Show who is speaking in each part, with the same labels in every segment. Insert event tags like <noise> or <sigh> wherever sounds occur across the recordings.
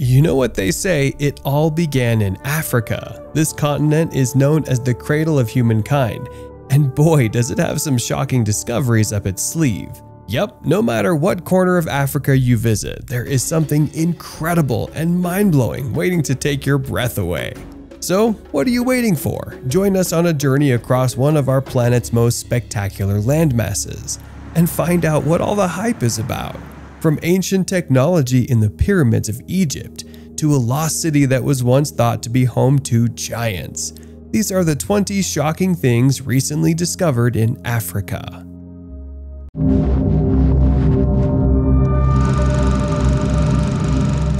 Speaker 1: You know what they say, it all began in Africa. This continent is known as the cradle of humankind, and boy, does it have some shocking discoveries up its sleeve. Yep, no matter what corner of Africa you visit, there is something incredible and mind blowing waiting to take your breath away. So, what are you waiting for? Join us on a journey across one of our planet's most spectacular landmasses and find out what all the hype is about. From ancient technology in the pyramids of Egypt to a lost city that was once thought to be home to giants. These are the 20 shocking things recently discovered in Africa.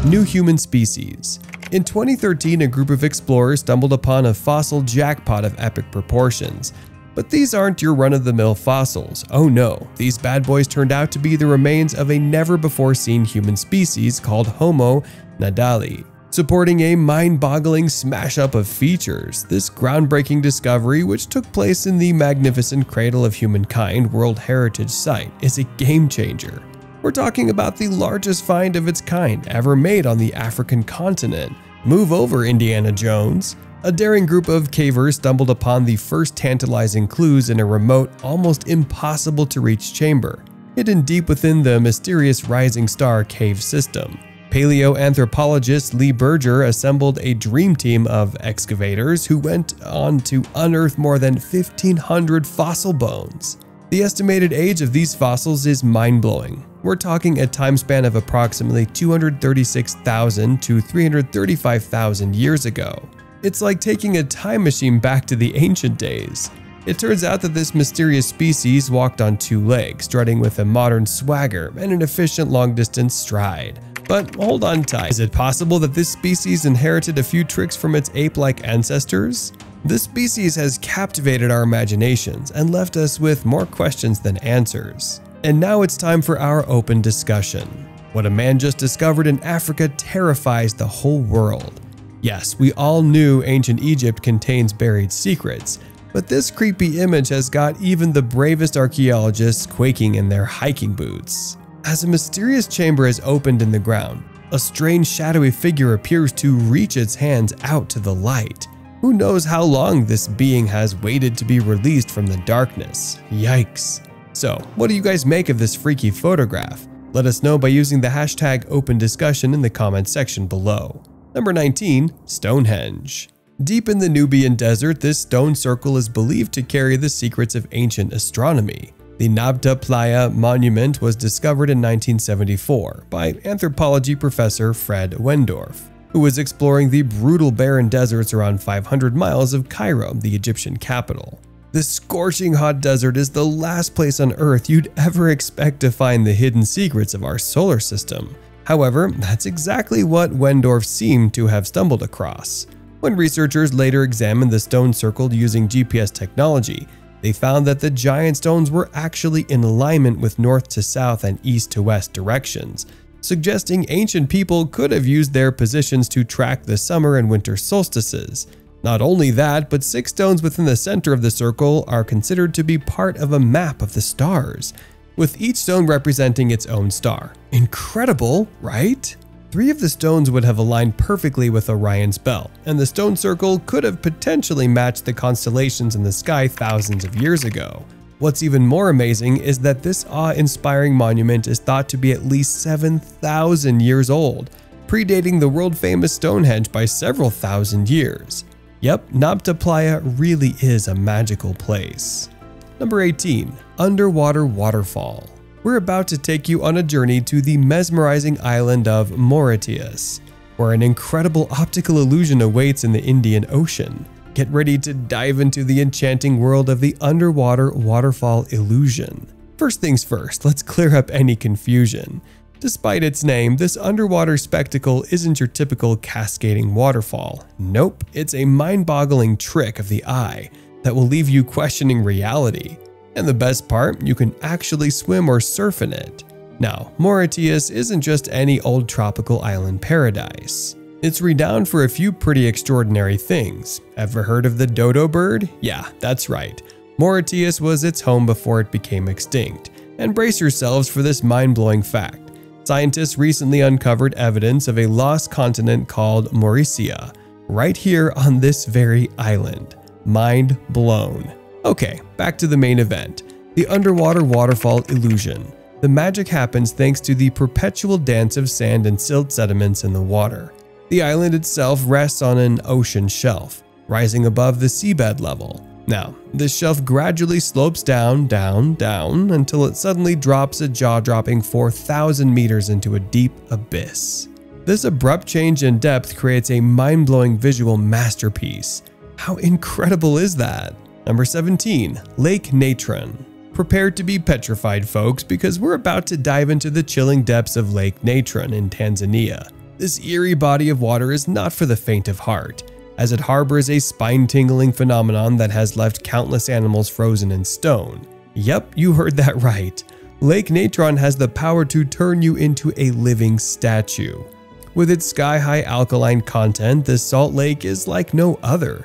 Speaker 1: New human species. In 2013, a group of explorers stumbled upon a fossil jackpot of epic proportions. But these aren't your run-of-the-mill fossils. Oh no, these bad boys turned out to be the remains of a never-before-seen human species called Homo naledi. Supporting a mind-boggling smash-up of features, this groundbreaking discovery, which took place in the magnificent Cradle of Humankind World Heritage Site, is a game-changer. We're talking about the largest find of its kind ever made on the African continent. Move over, Indiana Jones. A daring group of cavers stumbled upon the first tantalizing clues in a remote, almost impossible to reach chamber, hidden deep within the mysterious Rising Star cave system. Paleoanthropologist Lee Berger assembled a dream team of excavators who went on to unearth more than 1,500 fossil bones. The estimated age of these fossils is mind-blowing. We're talking a time span of approximately 236,000 to 335,000 years ago. It's like taking a time machine back to the ancient days. It turns out that this mysterious species walked on two legs, strutting with a modern swagger and an efficient long-distance stride. But hold on tight, is it possible that this species inherited a few tricks from its ape-like ancestors? This species has captivated our imaginations and left us with more questions than answers. And now it's time for our open discussion. What a man just discovered in Africa terrifies the whole world. Yes, we all knew ancient Egypt contains buried secrets, but this creepy image has got even the bravest archaeologists quaking in their hiking boots. As a mysterious chamber is opened in the ground, a strange shadowy figure appears to reach its hands out to the light. Who knows how long this being has waited to be released from the darkness? Yikes. So, what do you guys make of this freaky photograph? Let us know by using the hashtag open discussion in the comments section below. Number 19. Stonehenge Deep in the Nubian desert, this stone circle is believed to carry the secrets of ancient astronomy. The Nabta Playa monument was discovered in 1974 by anthropology professor Fred Wendorf who was exploring the brutal barren deserts around 500 miles of Cairo, the Egyptian capital. The scorching hot desert is the last place on Earth you'd ever expect to find the hidden secrets of our solar system. However, that's exactly what Wendorf seemed to have stumbled across. When researchers later examined the stone circle using GPS technology, they found that the giant stones were actually in alignment with north to south and east to west directions, suggesting ancient people could have used their positions to track the summer and winter solstices. Not only that, but six stones within the center of the circle are considered to be part of a map of the stars, with each stone representing its own star. Incredible, right? Three of the stones would have aligned perfectly with Orion's belt, and the stone circle could have potentially matched the constellations in the sky thousands of years ago. What's even more amazing is that this awe-inspiring monument is thought to be at least 7,000 years old, predating the world-famous Stonehenge by several thousand years. Yep, Nabta Playa really is a magical place. Number 18. Underwater Waterfall We're about to take you on a journey to the mesmerizing island of Mauritius, where an incredible optical illusion awaits in the Indian Ocean. Get ready to dive into the enchanting world of the underwater waterfall illusion. First things first, let's clear up any confusion. Despite its name, this underwater spectacle isn't your typical cascading waterfall. Nope, it's a mind-boggling trick of the eye that will leave you questioning reality. And the best part, you can actually swim or surf in it. Now, Mauritius isn't just any old tropical island paradise. It's renowned for a few pretty extraordinary things. Ever heard of the dodo bird? Yeah, that's right. Mauritius was its home before it became extinct. And brace yourselves for this mind-blowing fact. Scientists recently uncovered evidence of a lost continent called Mauritia, right here on this very island. Mind blown. Okay, back to the main event the underwater waterfall illusion. The magic happens thanks to the perpetual dance of sand and silt sediments in the water. The island itself rests on an ocean shelf, rising above the seabed level. Now, this shelf gradually slopes down, down, down until it suddenly drops a jaw dropping 4,000 meters into a deep abyss. This abrupt change in depth creates a mind blowing visual masterpiece. How incredible is that? Number 17, Lake Natron. Prepare to be petrified, folks, because we're about to dive into the chilling depths of Lake Natron in Tanzania. This eerie body of water is not for the faint of heart as it harbors a spine tingling phenomenon that has left countless animals frozen in stone. Yep, you heard that <laughs> right. Lake Natron has the power to turn you into a living statue. With its sky high alkaline content, this salt lake is like no other.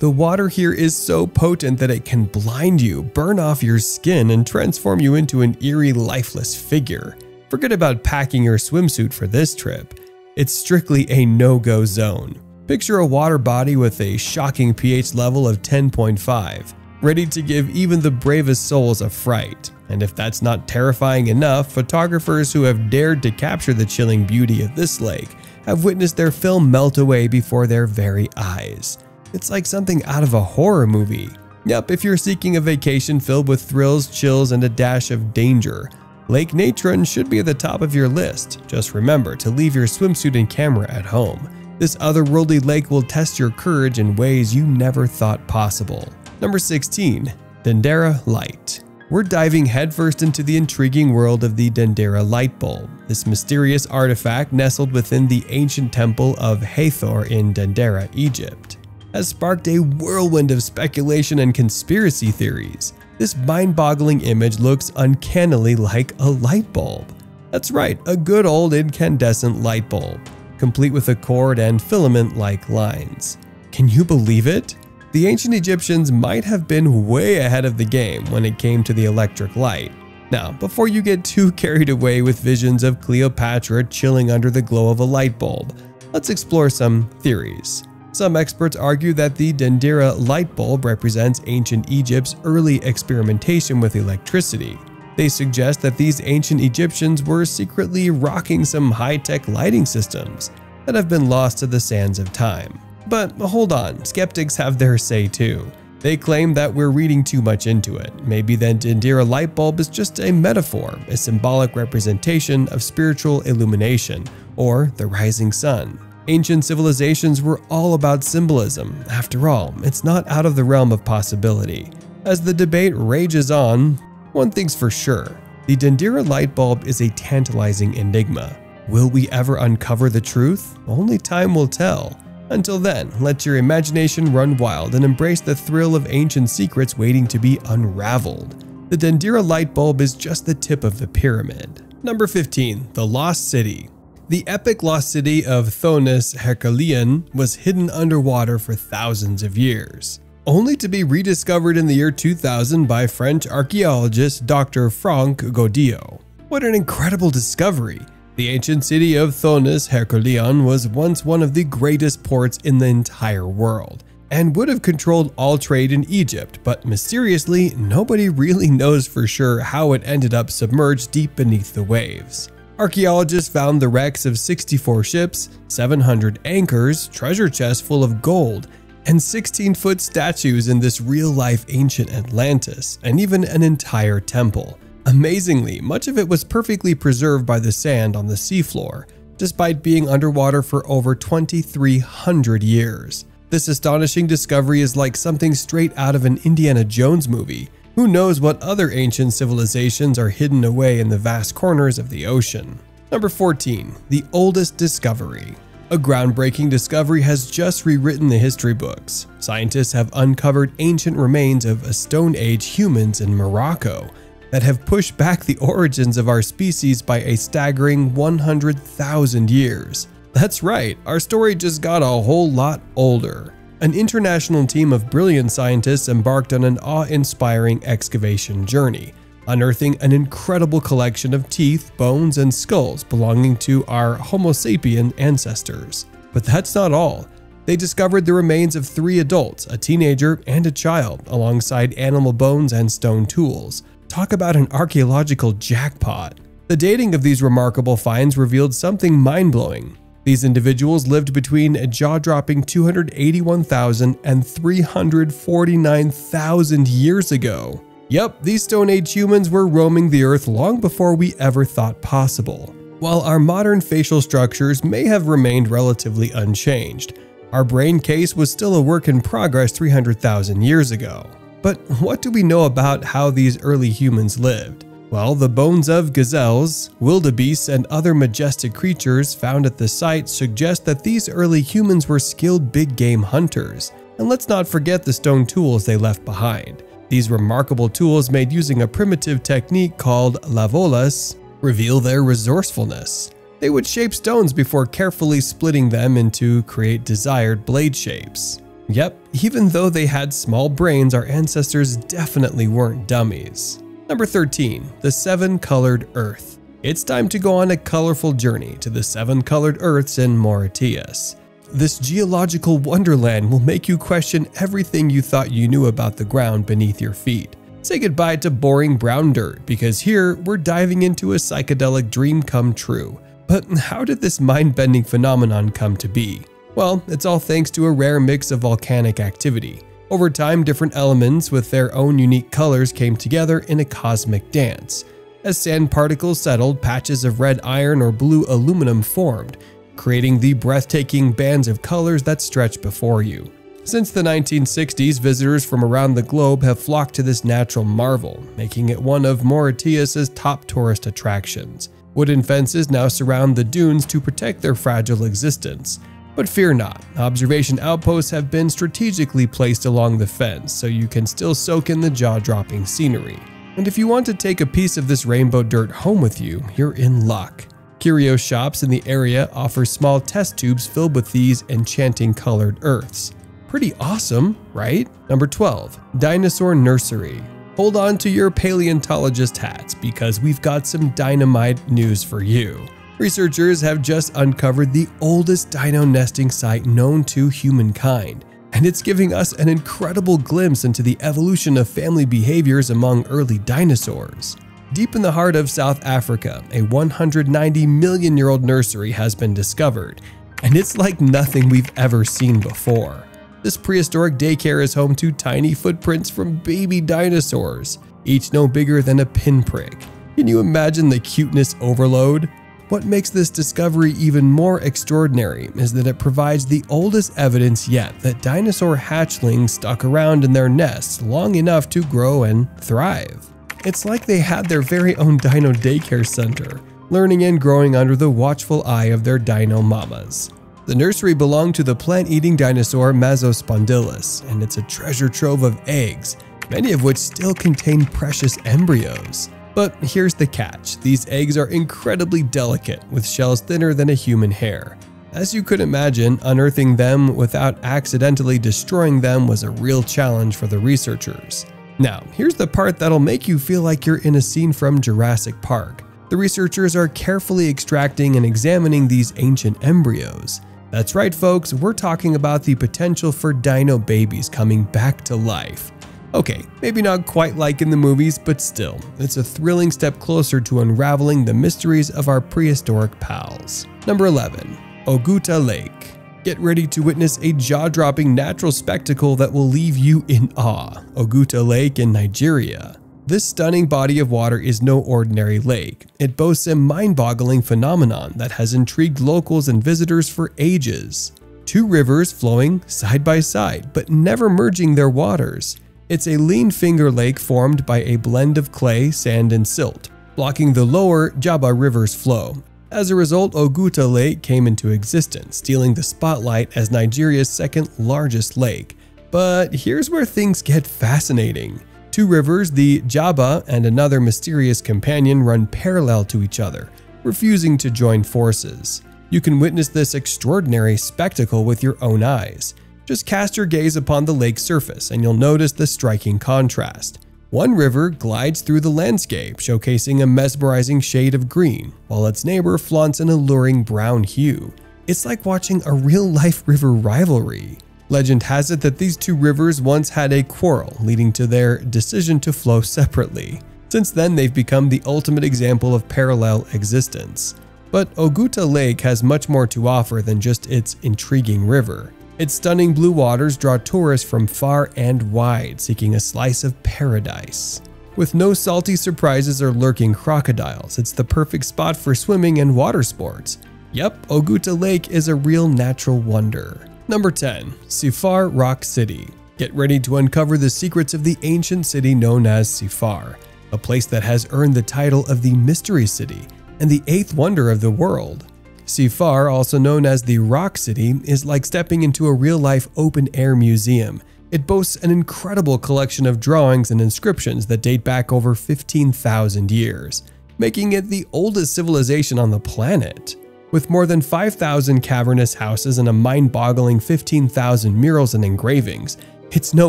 Speaker 1: The water here is so potent that it can blind you, burn off your skin, and transform you into an eerie, lifeless figure. Forget about packing your swimsuit for this trip. It's strictly a no go zone. Picture a water body with a shocking pH level of 10.5, ready to give even the bravest souls a fright. And if that's not terrifying enough, photographers who have dared to capture the chilling beauty of this lake have witnessed their film melt away before their very eyes. It's like something out of a horror movie. Yep, if you're seeking a vacation filled with thrills, chills, and a dash of danger, Lake Natron should be at the top of your list. Just remember to leave your swimsuit and camera at home. This otherworldly lake will test your courage in ways you never thought possible. Number 16. Dendera Light. We're diving headfirst into the intriguing world of the Dendera light bulb. This mysterious artifact, nestled within the ancient temple of Hathor in Dendera, Egypt, has sparked a whirlwind of speculation and conspiracy theories. This mind boggling image looks uncannily like a light bulb. That's right, a good old incandescent light bulb complete with a cord and filament-like lines. Can you believe it? The ancient Egyptians might have been way ahead of the game when it came to the electric light. Now, before you get too <laughs> carried away with visions of Cleopatra chilling under the glow of a light bulb, let's explore some theories. Some experts argue that the Dendera light bulb represents ancient Egypt's early experimentation with electricity, they suggest that these ancient Egyptians were secretly rocking some high-tech lighting systems that have been lost to the sands of time. But hold on, skeptics have their say too. They claim that we're reading too much into it. Maybe the Dendera light bulb is just a metaphor, a symbolic representation of spiritual illumination, or the rising sun. Ancient civilizations were all about symbolism. After all, it's not out of the realm of possibility. As the debate rages on, one thing's for sure, the Dendera light bulb is a tantalizing enigma. Will we ever uncover the truth? Only time will tell. Until then, let your imagination run wild and embrace the thrill of ancient secrets waiting to be unraveled. The Dendera light bulb is just the tip of the pyramid. Number 15. The Lost City The epic lost city of Thonis Heracleion was hidden underwater for thousands of years only to be rediscovered in the year 2000 by French archaeologist Dr. Franck Goddio. What an incredible discovery! The ancient city of Thonis Heracleion was once one of the greatest ports in the entire world and would have controlled all trade in Egypt, but mysteriously, nobody really knows for sure how it ended up submerged deep beneath the waves. Archaeologists found the wrecks of 64 ships, 700 anchors, treasure chests full of gold, and 16 foot statues in this real life ancient Atlantis, and even an entire temple. Amazingly, much of it was perfectly preserved by the sand on the seafloor, despite being underwater for over 2,300 years. This astonishing discovery is like something straight out of an Indiana Jones movie. Who knows what other ancient civilizations are hidden away in the vast corners of the ocean? Number 14. The oldest discovery. A groundbreaking discovery has just rewritten the history books. Scientists have uncovered ancient remains of Stone Age humans in Morocco that have pushed back the origins of our species by a staggering 100,000 years. That's right, our story just got a whole lot older. An international team of brilliant scientists embarked on an awe inspiring excavation journey, unearthing an incredible collection of teeth, bones, and skulls belonging to our Homo sapien ancestors. But that's not all. They discovered the remains of three adults, a teenager, and a child, alongside animal bones and stone tools. Talk about an archaeological jackpot. The dating of these remarkable finds revealed something mind blowing. These individuals lived between a jaw dropping 281,000 and 349,000 years ago. Yep, these Stone Age humans were roaming the Earth long before we ever thought possible. While our modern facial structures may have remained relatively unchanged, our brain case was still a work in progress 300,000 years ago. But what do we know about how these early humans lived? Well, the bones of gazelles, wildebeests, and other majestic creatures found at the site suggest that these early humans were skilled big game hunters. And let's not forget the stone tools they left behind. These remarkable tools made using a primitive technique called Levallois reveal their resourcefulness. They would shape stones before carefully splitting them into create desired blade shapes. Yep, even though they had small brains, our ancestors definitely weren't dummies. Number 13. The Seven Colored Earth. It's time to go on a colorful journey to the seven colored Earths in Mauritius. This geological wonderland will make you question everything you thought you knew about the ground beneath your feet. Say goodbye to boring brown dirt because here we're diving into a psychedelic dream come true. But how did this mind bending phenomenon come to be? Well, it's all thanks to a rare mix of volcanic activity. Over time, different elements with their own unique colors came together in a cosmic dance. As sand particles settled, patches of red iron or blue aluminum formed, creating the breathtaking bands of colors that stretch before you. Since the 1960s, visitors from around the globe have flocked to this natural marvel, making it one of Mauritius's top tourist attractions. Wooden fences now surround the dunes to protect their fragile existence, but fear not, observation outposts have been strategically placed along the fence so you can still soak in the jaw-dropping scenery. And if you want to take a piece of this rainbow dirt home with you, you're in luck. Curio shops in the area offer small test tubes filled with these enchanting colored earths. Pretty awesome, right? Number 12. Dinosaur Nursery. Hold on to your paleontologist hats because we've got some dynamite news for you. Researchers have just uncovered the oldest dino nesting site known to humankind, and it's giving us an incredible glimpse into the evolution of family behaviors among early dinosaurs. Deep in the heart of South Africa, a 190 million year old nursery has been discovered, and it's like nothing we've ever seen before. This prehistoric daycare is home to tiny footprints from baby dinosaurs, each no bigger than a pinprick. Can you imagine the cuteness overload? What makes this discovery even more extraordinary is that it provides the oldest evidence yet that dinosaur hatchlings stuck around in their nests long enough to grow and thrive. It's like they had their very own dino daycare center, learning and growing under the watchful eye of their dino mamas. The nursery belonged to the plant-eating dinosaur Massospondylus, and it's a treasure trove of eggs, many of which still contain precious embryos. But here's the catch, these eggs are incredibly delicate, with shells thinner than a human hair. As you could imagine, unearthing them without accidentally destroying them was a real challenge for the researchers. Now, here's the part that'll make you feel like you're in a scene from Jurassic Park. The researchers are carefully extracting and examining these ancient embryos. That's right folks, we're talking about the potential for dino babies coming back to life. Okay, maybe not quite like in the movies, but still, it's a thrilling step closer to unraveling the mysteries of our prehistoric pals. Number 11. Oguta Lake. Get ready to witness a jaw-dropping natural spectacle that will leave you in awe. Oguta Lake in Nigeria. This stunning body of water is no ordinary lake. It boasts a mind-boggling phenomenon that has intrigued locals and visitors for ages. Two rivers flowing side by side, but never merging their waters. It's a lean finger lake formed by a blend of clay, sand, and silt, blocking the lower Njaba River's flow. As a result, Oguta Lake came into existence, stealing the spotlight as Nigeria's second largest lake. But here's where things get fascinating. Two rivers, the Njaba and another mysterious companion, run parallel to each other, refusing to join forces. You can witness this extraordinary spectacle with your own eyes. Just cast your gaze upon the lake's surface and you'll notice the striking contrast. One river glides through the landscape, showcasing a mesmerizing shade of green, while its neighbor flaunts an alluring brown hue. It's like watching a real-life <laughs> river rivalry. Legend has it that these two rivers once had a quarrel, leading to their decision to flow separately. Since then, they've become the ultimate example of parallel existence. But Oguta Lake has much more to offer than just its intriguing river. Its stunning blue waters draw tourists from far and wide seeking a slice of paradise. With no salty surprises or lurking crocodiles, it's the perfect spot for swimming and water sports. Yep, Oguta Lake is a real natural wonder. Number 10. Sefar Rock City. Get ready to uncover the secrets of the ancient city known as Sefar, a place that has earned the title of the Mystery City and the eighth wonder of the world. Sefar, also known as the Rock City, is like stepping into a real-life open-air museum. It boasts an incredible collection of drawings and inscriptions that date back over 15,000 years, making it the oldest civilization on the planet. With more than 5,000 cavernous houses and a mind-boggling 15,000 murals and engravings, it's no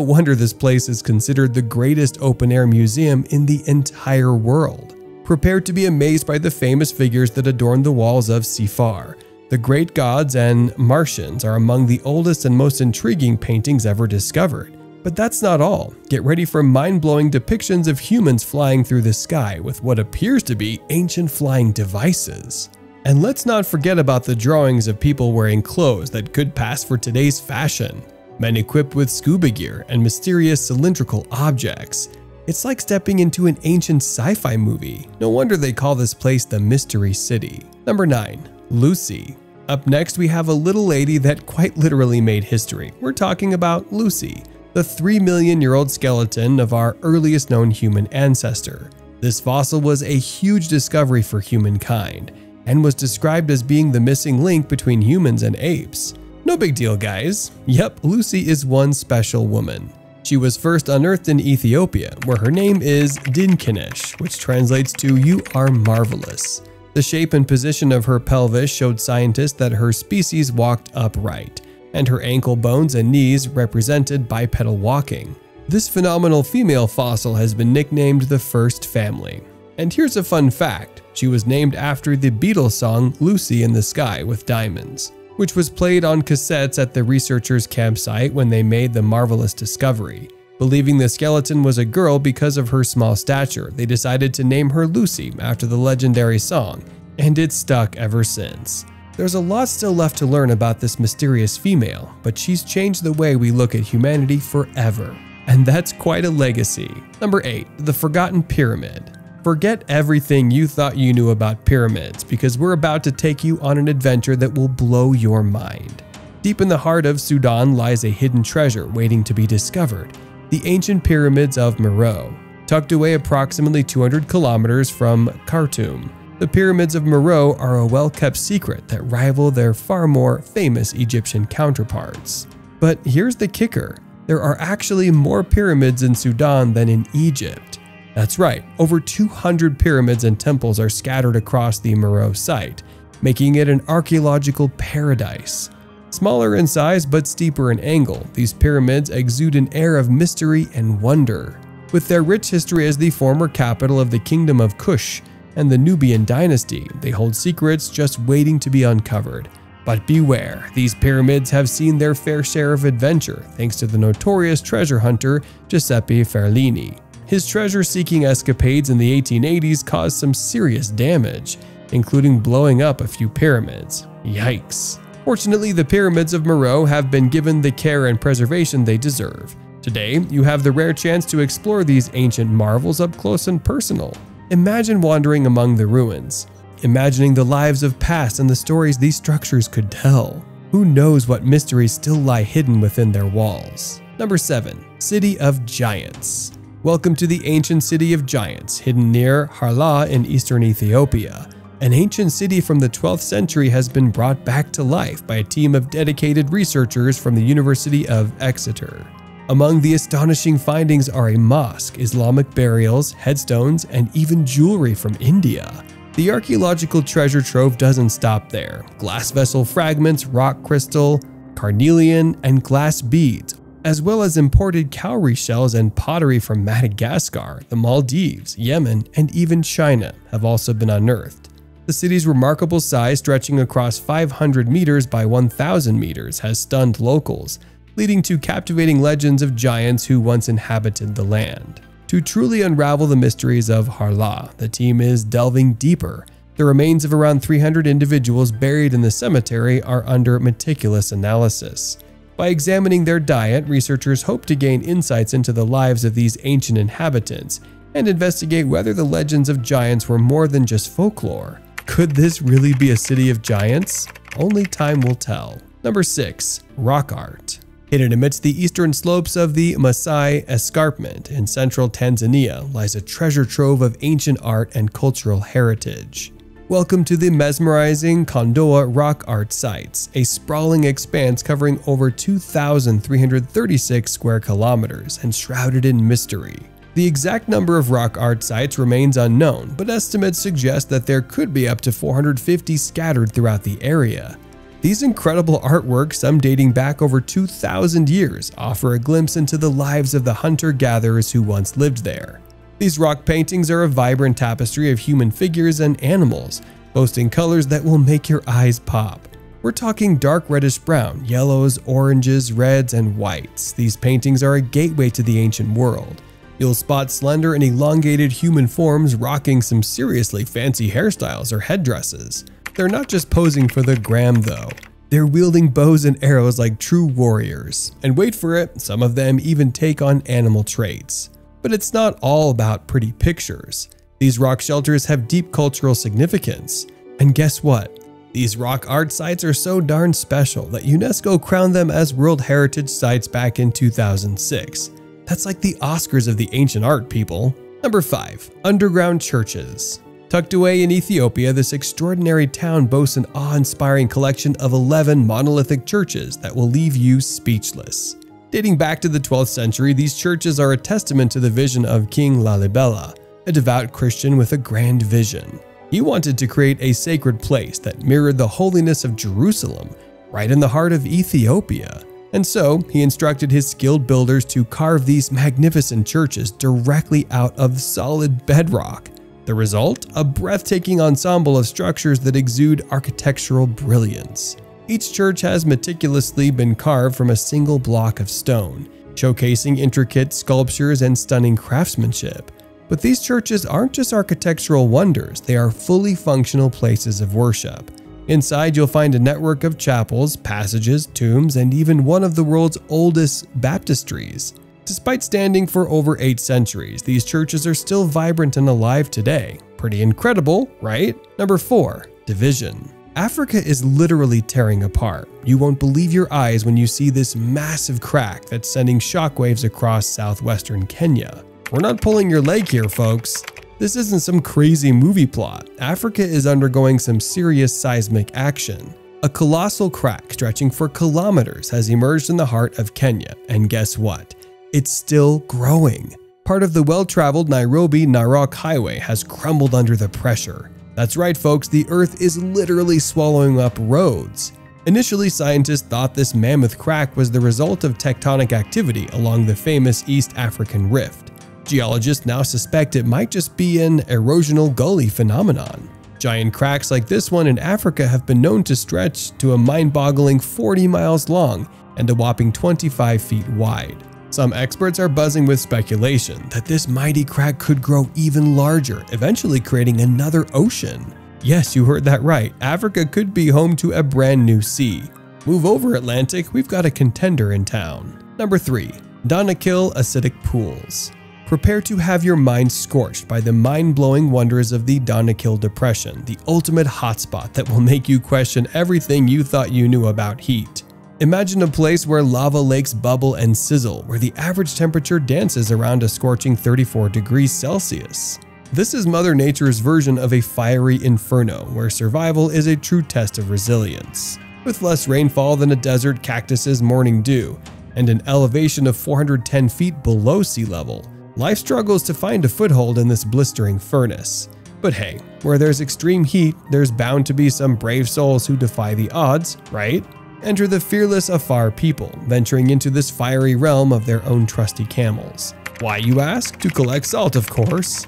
Speaker 1: wonder this place is considered the greatest open-air museum in the entire world prepared to be amazed by the famous figures that adorn the walls of Sefar. The great gods and Martians are among the oldest and most intriguing paintings ever discovered. But that's not all. Get ready for mind-blowing depictions of humans flying through the sky with what appears to be ancient flying devices. And let's not forget about the drawings of people wearing clothes that could pass for today's fashion. Men equipped with scuba gear and mysterious cylindrical objects. It's like stepping into an ancient sci-fi movie. No wonder they call this place the Mystery City. Number 9. Lucy. Up next, we have a little lady that quite literally made history. We're talking about Lucy, the 3 million year old skeleton of our earliest known human ancestor. This fossil was a huge discovery for humankind and was described as being the missing link between humans and apes. No big deal, guys. Yep, Lucy is one special woman. She was first unearthed in Ethiopia, where her name is Dinkinesh, which translates to You are marvelous. The shape and position of her pelvis showed scientists that her species walked upright, and her ankle bones and knees represented bipedal walking. This phenomenal female fossil has been nicknamed the First Family. And here's a fun fact she was named after the Beatles song Lucy in the Sky with Diamonds which was played on cassettes at the researchers' campsite when they made the marvelous discovery. Believing the skeleton was a girl because of her small stature, they decided to name her Lucy after the legendary song, and it's stuck ever since. There's a lot still left to learn about this mysterious female, but she's changed the way we look at humanity forever. And that's quite a legacy. Number 8. The Forgotten Pyramid Forget everything you thought you knew about pyramids because we're about to take you on an adventure that will blow your mind. Deep in the heart of Sudan lies a hidden treasure waiting to be discovered the ancient pyramids of Meroe. Tucked away approximately 200 kilometers from Khartoum, the pyramids of Meroe are a well kept secret that rival their far more famous Egyptian counterparts. But here's the kicker there are actually more pyramids in Sudan than in Egypt. That's right, over 200 pyramids and temples are scattered across the Meroe site, making it an archaeological paradise. Smaller in size but steeper in angle, these pyramids exude an air of mystery and wonder. With their rich history as the former capital of the Kingdom of Kush and the Nubian dynasty, they hold secrets just waiting to be uncovered. But beware, these pyramids have seen their fair share of adventure thanks to the notorious treasure hunter Giuseppe Ferlini. His treasure-seeking escapades in the 1880s caused some serious damage, including blowing up a few pyramids. Yikes. Fortunately, the pyramids of Meroe have been given the care and preservation they deserve. Today, you have the rare chance to explore these ancient marvels up close and personal. Imagine wandering among the ruins, imagining the lives of past and the stories these structures could tell. Who knows what mysteries still lie hidden within their walls? Number 7. City of Giants Welcome to the ancient city of giants, hidden near Harla in eastern Ethiopia. An ancient city from the 12th century has been brought back to life by a team of dedicated researchers from the University of Exeter. Among the astonishing findings are a mosque, Islamic burials, headstones, and even jewelry from India. The archaeological treasure trove doesn't stop there. Glass vessel fragments, rock crystal, carnelian, and glass beads as well as imported cowrie shells and pottery from Madagascar, the Maldives, Yemen, and even China have also been unearthed. The city's remarkable size, stretching across 500 meters by 1,000 meters, has stunned locals, leading to captivating legends of giants who once inhabited the land. To truly unravel the mysteries of Harla, the team is delving deeper. The remains of around 300 individuals buried in the cemetery are under meticulous analysis. By examining their diet, researchers hope to gain insights into the lives of these ancient inhabitants and investigate whether the legends of giants were more than just folklore. Could this really be a city of giants? Only time will tell. Number 6. Rock Art Hidden amidst the eastern slopes of the Masai Escarpment in central Tanzania lies a treasure trove of ancient art and cultural heritage. Welcome to the mesmerizing Kondoa Rock Art Sites, a sprawling expanse covering over 2,336 square kilometers and shrouded in mystery. The exact number of rock art sites remains unknown, but estimates suggest that there could be up to 450 scattered throughout the area. These incredible artworks, some dating back over 2,000 years, offer a glimpse into the lives of the hunter-gatherers who once lived there. These rock paintings are a vibrant tapestry of human figures and animals, boasting colors that will make your eyes pop. We're talking dark reddish brown, yellows, oranges, reds, and whites. These paintings are a gateway to the ancient world. You'll spot slender and elongated human forms rocking some seriously fancy hairstyles or headdresses. They're not just posing for the gram though. They're wielding bows and arrows like true warriors. And wait for it, some of them even take on animal traits. But it's not all about pretty pictures. These rock shelters have deep cultural significance. And guess what? These rock art sites are so darn special that UNESCO crowned them as World Heritage Sites back in 2006. That's like the Oscars of the ancient art, people. Number 5. Underground Churches Tucked away in Ethiopia, this extraordinary town boasts an awe-inspiring collection of 11 monolithic churches that will leave you speechless. Dating back to the 12th century, these churches are a testament to the vision of King Lalibela, a devout Christian with a grand vision. He wanted to create a sacred place that mirrored the holiness of Jerusalem, right in the heart of Ethiopia. And so, he instructed his skilled builders to carve these magnificent churches directly out of solid bedrock. The result? A breathtaking ensemble of structures that exude architectural brilliance. Each church has meticulously been carved from a single block of stone, showcasing intricate sculptures and stunning craftsmanship. But these churches aren't just architectural wonders, they are fully functional places of worship. Inside, you'll find a network of chapels, passages, tombs, and even one of the world's oldest baptistries. Despite standing for over 8 centuries, these churches are still vibrant and alive today. Pretty incredible, right? Number 4. Division Africa is literally tearing apart. You won't believe your eyes when you see this massive crack that's sending shockwaves across southwestern Kenya. We're not pulling your leg here, folks. This isn't some crazy movie plot. Africa is undergoing some serious seismic action. A colossal crack stretching for kilometers has emerged in the heart of Kenya, and guess what? it's still growing. Part of the well-traveled Nairobi-Narok highway has crumbled under the pressure. That's right folks, the earth is literally swallowing up roads. Initially, scientists thought this mammoth crack was the result of tectonic activity along the famous East African Rift. Geologists now suspect it might just be an erosional gully phenomenon. Giant cracks like this one in Africa have been known to stretch to a mind-boggling 40 miles long and a whopping 25 feet wide. Some experts are buzzing with speculation that this mighty crack could grow even larger, eventually creating another ocean. Yes, you heard that right, Africa could be home to a brand new sea. Move over Atlantic, we've got a contender in town. Number 3. Danakil Acidic Pools Prepare to have your mind scorched by the mind-blowing wonders of the Danakil Depression, the ultimate hotspot that will make you question everything you thought you knew about heat. Imagine a place where lava lakes bubble and sizzle, where the average temperature dances around a scorching 34 degrees Celsius. This is Mother Nature's version of a fiery inferno, where survival is a true test of resilience. With less rainfall than a desert cactus's morning dew, and an elevation of 410 feet below sea level, life struggles to find a foothold in this blistering furnace. But hey, where there's extreme heat, there's bound to be some brave souls who defy the odds, right? Enter the fearless Afar people, venturing into this fiery realm of their own trusty camels. Why, you ask? To collect salt, of course.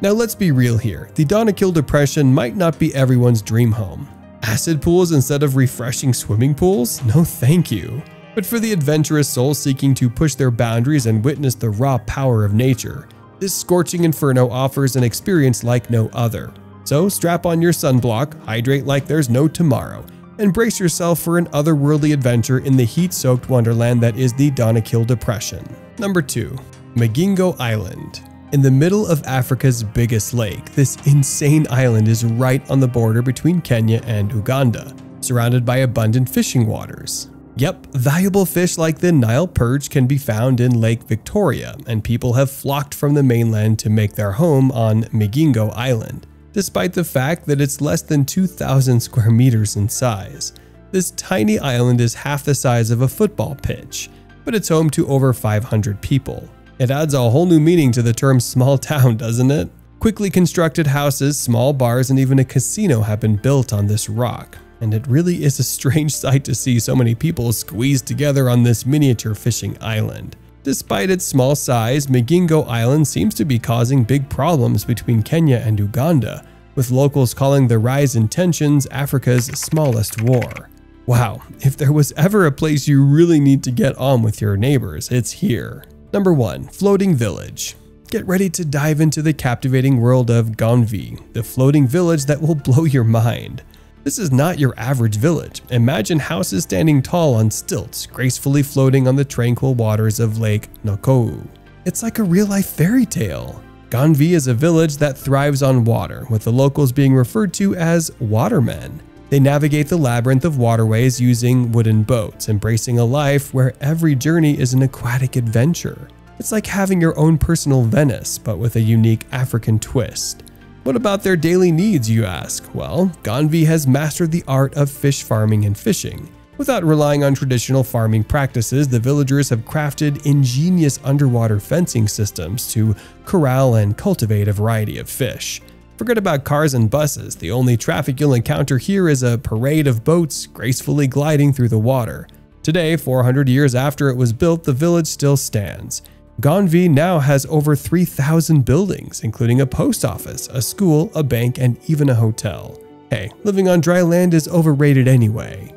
Speaker 1: Now let's be real here, the Danakil Depression might not be everyone's dream home. Acid pools instead of refreshing swimming pools? <laughs> No thank you. But for the adventurous souls seeking to push their boundaries and witness the raw power of nature, this scorching inferno offers an experience like no other. So strap on your sunblock, hydrate like there's no tomorrow, and brace yourself for an otherworldly adventure in the heat-soaked wonderland that is the Danakil Depression. Number 2. Migingo Island in the middle of Africa's biggest lake, this insane island is right on the border between Kenya and Uganda, surrounded by abundant fishing waters. Yep, valuable fish like the Nile perch can be found in Lake Victoria, and people have flocked from the mainland to make their home on Migingo Island, despite the fact that it's less than 2,000 square meters in size. This tiny island is half the size of a football pitch, but it's home to over 500 people. It adds a whole new meaning to the term small <laughs> town, doesn't it? Quickly constructed houses, small bars, and even a casino have been built on this rock, and it really is a <laughs> strange sight to see so many people squeezed together on this miniature fishing island. Despite its small size, Migingo Island seems to be causing big problems between Kenya and Uganda, with locals calling the rise in tensions Africa's smallest war. Wow, if there was ever a place you really need to get on with your neighbors, it's here. Number 1. Floating Village Get ready to dive into the captivating world of Ganvie, the floating village that will blow your mind. This is not your average village. Imagine houses standing tall on stilts, gracefully floating on the tranquil waters of Lake Nokoué. It's like a real-life fairy tale. Ganvie is a village that thrives on water, with the locals being referred to as watermen. They navigate the labyrinth of waterways using wooden boats, embracing a life where every journey is an aquatic adventure. It's like having your own personal Venice, but with a unique African twist. What about their daily needs, you ask? Well, Ganvie has mastered the art of fish farming and fishing. Without relying on traditional farming practices, the villagers have crafted ingenious underwater fencing systems to corral and cultivate a variety of fish. Forget about cars and buses, the only traffic you'll encounter here is a parade of boats gracefully gliding through the water. Today, 400 years after it was built, the village still stands. Ganvie now has over 3,000 buildings, including a post office, a school, a bank, and even a hotel. Hey, living on dry land is overrated anyway.